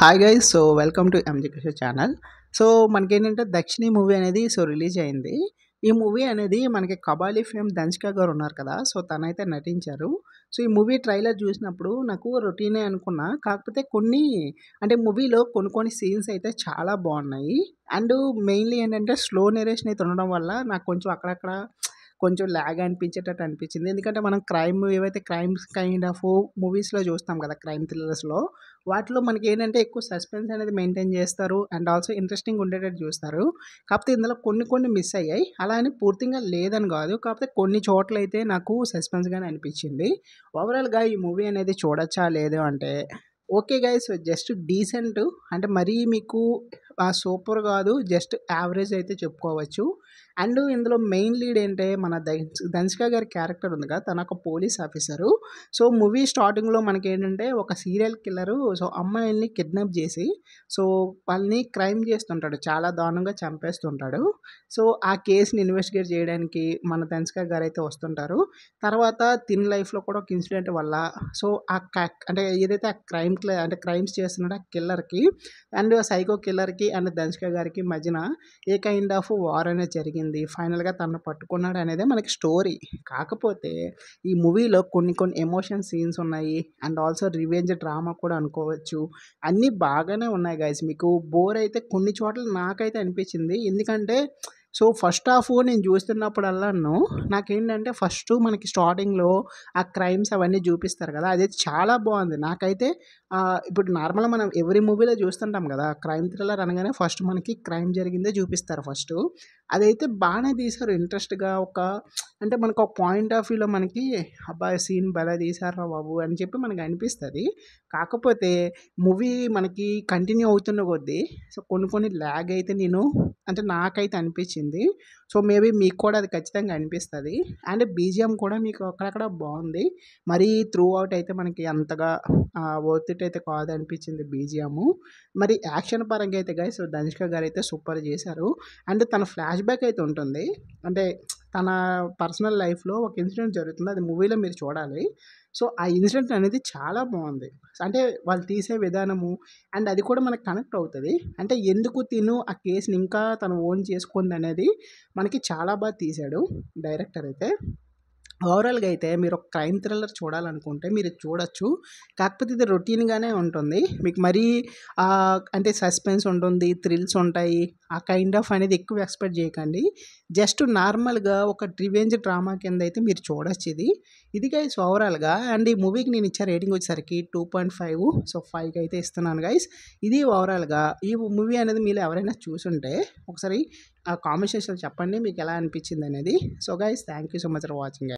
Hi guys so welcome to MJ Kishore channel so మనకేంటంటే Dakshini movie అనేది so release అయింది. ఈ మూవీ అనేది మనకి కబాలి ఫేమ్ దంచికా గారు ఉన్నారు కదా సో తనైతే నటించారు. సో ఈ మూవీ ట్రైలర్ చూసినప్పుడు నాకు రొటీనే అనుకున్నా కాకపోతే కొన్ని అంటే మూవీలో కొన్ని కొన్ని సీన్స్ అయితే చాలా బాగున్నాయి. అండ్ మెయిన్లీ ఏంటంటే స్లో నెరేషన్ అయితే ఉండడం వల్ల నాకు కొంచెం అక్కడక్కడ కొంచెం ల్యాగ్ అనిపించేటట్టు అనిపించింది. ఎందుకంటే మనం క్రైమ్ ఏవైతే క్రైమ్స్ కైండ్ ఆఫ్ మూవీస్లో చూస్తాం కదా క్రైమ్ థ్రిల్లర్స్లో వాటిలో మనకి ఏంటంటే ఎక్కువ సస్పెన్స్ అనేది మెయింటైన్ చేస్తారు అండ్ ఆల్సో ఇంట్రెస్టింగ్ ఉండేటట్టు చూస్తారు. కాకపోతే ఇందులో కొన్ని కొన్ని మిస్ అయ్యాయి. అలా అని పూర్తిగా లేదని కాదు. కాకపోతే కొన్ని చోట్ల అయితే నాకు సస్పెన్స్గానే అనిపించింది. ఓవరాల్గా ఈ మూవీ అనేది చూడొచ్చా లేదు అంటే ఓకే గైస్ జస్ట్ డీసెంట్. అంటే మరీ మీకు సూపర్ కాదు. జస్ట్ యావరేజ్ అయితే చెప్పుకోవచ్చు. అండ్ ఇందులో మెయిన్ లీడ్ ఏంటంటే మన ధన్స్ ధన్సిక గారి క్యారెక్టర్ ఉంది కదా. తన ఒక పోలీస్ ఆఫీసరు. సో మూవీ స్టార్టింగ్లో మనకి ఏంటంటే ఒక సీరియల్ కిల్లరు. సో అమ్మాయిల్ని కిడ్నాప్ చేసి సో వాళ్ళని క్రైమ్ చేస్తుంటాడు. చాలా దారుణంగా చంపేస్తుంటాడు. సో ఆ కేసుని ఇన్వెస్టిగేట్ చేయడానికి మన ధన్సిక గారు అయితే వస్తుంటారు. తర్వాత తిన్ లైఫ్లో కూడా ఒక ఇన్సిడెంట్ వల్ల సో ఆ అంటే ఏదైతే ఆ క్రైమ్ అంటే క్రైమ్స్ చేస్తున్నాడో ఆ కిల్లర్కి అండ్ సైకో కిల్లర్కి అండ్ దంశిక గారికి మధ్యన ఏ కైండ్ ఆఫ్ వార్ అనేది జరిగింది. ఫైనల్గా తను పట్టుకున్నాడు అనేది మనకి స్టోరీ కాకపోతే ఈ మూవీలో కొన్ని కొన్ని ఎమోషన్ సీన్స్ ఉన్నాయి అండ్ ఆల్సో రివెంజ్ డ్రామా కూడా అనుకోవచ్చు. అన్నీ బాగానే ఉన్నాయి గైస్ మీకు బోర్ అయితే కొన్ని చోట్ల నాకైతే అనిపించింది. ఎందుకంటే సో ఫస్ట్ హాఫ్ నేను చూస్తున్నప్పుడల్లాను నాకేంటంటే ఫస్ట్ మనకి స్టార్టింగ్లో ఆ క్రైమ్స్ అవన్నీ చూపిస్తారు కదా అదైతే చాలా బాగుంది. నాకైతే ఇప్పుడు నార్మల్గా మనం ఎవ్రీ మూవీలో చూస్తుంటాం కదా క్రైమ్ థ్రిల్లర్ అనగానే ఫస్ట్ మనకి క్రైమ్ జరిగిందే చూపిస్తారు ఫస్ట్ అదైతే బాగానే తీశారు ఇంట్రెస్ట్గా ఒక అంటే మనకు ఒక పాయింట్ ఆఫ్ వ్యూలో మనకి అబ్బాయి సీన్ భలే తీశారా బాబు అని చెప్పి మనకు అనిపిస్తుంది. కాకపోతే మూవీ మనకి కంటిన్యూ అవుతున్న కొద్దీ సో కొన్ని కొన్ని ల్యాగ్ అయితే నేను అంటే నాకైతే అనిపించింది. సో మేబీ మీకు కూడా అది ఖచ్చితంగా అనిపిస్తుంది. అండ్ బీజిఎం కూడా మీకు అక్కడక్కడ బాగుంది. మరి త్రూ అవుట్ అయితే మనకి అంతగా వర్త్ ఇట్ అయితే కాదు అనిపించింది బీజిఎం మరి యాక్షన్ పరంగా అయితే గైస్ ధనుష్క గారు అయితే సూపర్ చేశారు. అండ్ తన ఫ్లాష్ బ్యాక్ అయితే ఉంటుంది. అంటే తన పర్సనల్ లైఫ్లో ఒక ఇన్సిడెంట్ జరుగుతుంది. అది మూవీలో మీరు చూడాలి. సో ఆ ఇన్సిడెంట్ అనేది చాలా బాగుంది. అంటే వాళ్ళు తీసే విధానము అండ్ అది కూడా మనకు కనెక్ట్ అవుతుంది. అంటే ఎందుకు తిను ఆ కేసుని ఇంకా తను ఓన్ చేసుకుంది అనేది మనకి చాలా బాగా తీశాడు డైరెక్టర్ అయితే. ఓవరాల్గా అయితే మీరు ఒక క్రైమ్ థ్రిల్లర్ చూడాలనుకుంటే మీరు చూడొచ్చు. కాకపోతే ఇది రొటీన్గానే ఉంటుంది. మీకు మరీ అంటే సస్పెన్స్ ఉంటుంది థ్రిల్స్ ఉంటాయి. ఆ కైండ్ ఆఫ్ అనేది ఎక్కువ ఎక్స్పెక్ట్ చేయకండి. జస్ట్ నార్మల్గా ఒక రివెంజ్ డ్రామా కింద అయితే మీరు చూడొచ్చు ఇది. ఇది గైస్ ఓవరాల్గా అండ్ ఈ మూవీకి నేను ఇచ్చే రేటింగ్ వచ్చేసరికి టూ పాయింట్ ఫైవ్ సో ఫైవ్కి అయితే ఇస్తున్నాను గైస్ ఇది ఓవరాల్గా ఈ మూవీ అనేది మీరు ఎవరైనా చూసుంటే ఒకసారి ఆ కామెంట్ సెక్షన్లో చెప్పండి మీకు ఎలా అనిపించింది అనేది. So guys thank you so much for watching